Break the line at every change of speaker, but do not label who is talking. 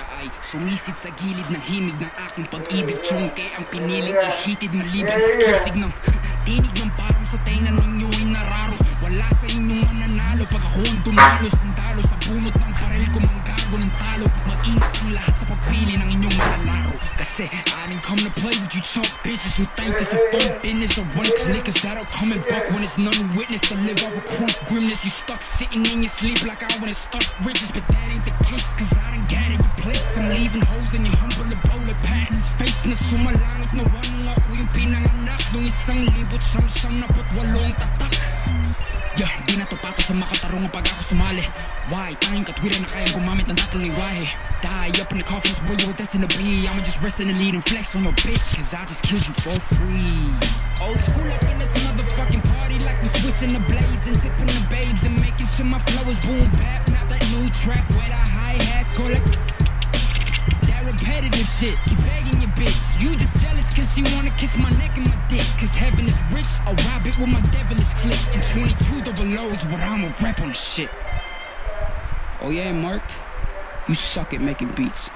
Ay, sumisid sa gilid ng himig ng aking pag-ibig. Chongke ang piniling ihitid maliban sa kisig ng Tinig ng parang sa tenga ninyo ay nararo. Wala sa inyong mananalo. Pag ako ang dumalo Sandalo sa bunot ng baril ko manalaro Kasi I didn't come to play with you chump bitches Who think it's a fun business. Or one click Cause that'll come and buck when it's none witness. I live off of crunk grimness. You stuck sitting in your sleep like I wanna stuck riches But that ain't the case Cause I done got it replaced I'm leaving holes in your humble bullet patterns Face na sumalangit na walang ako yung pinanganak Nung isang libot siyam siyam na ba't walong tatak Yeah, di na to pato sa makatarungan pag ako sumali. Why? Tanging katwiran na kayang gumamit ng tatlong liwahe Die up in the coffins where you were destined to be I'ma just rest in the lead and flex on your bitch Cause I just killed you for free. Old school up in this motherfucking party Like we switching the blades and tipping the babes And making sure my flow is boom bap. Not that new trap where the hi-hats go like that repetitive shit, bitch. You just jealous cause she wanna kiss my neck and my dick. Cause heaven is rich, I'll it with my devilish flick. And 22 double is what I'ma rap on the shit. Oh yeah, Mark, you suck at making beats.